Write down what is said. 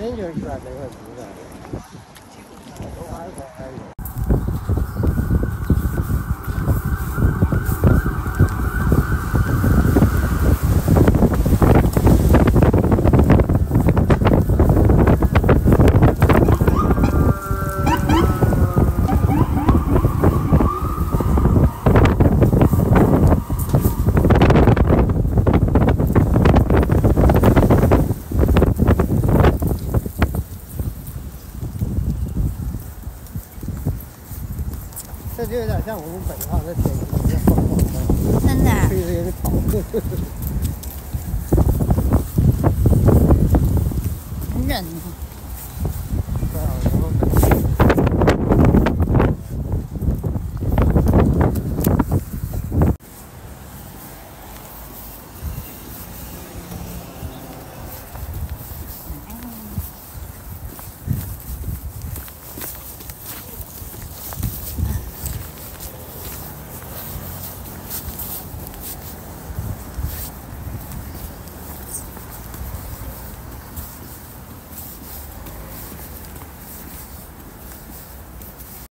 人就是这块土的，这就有点像我们北方的天气，风，真的，吹着一个跑。很冷。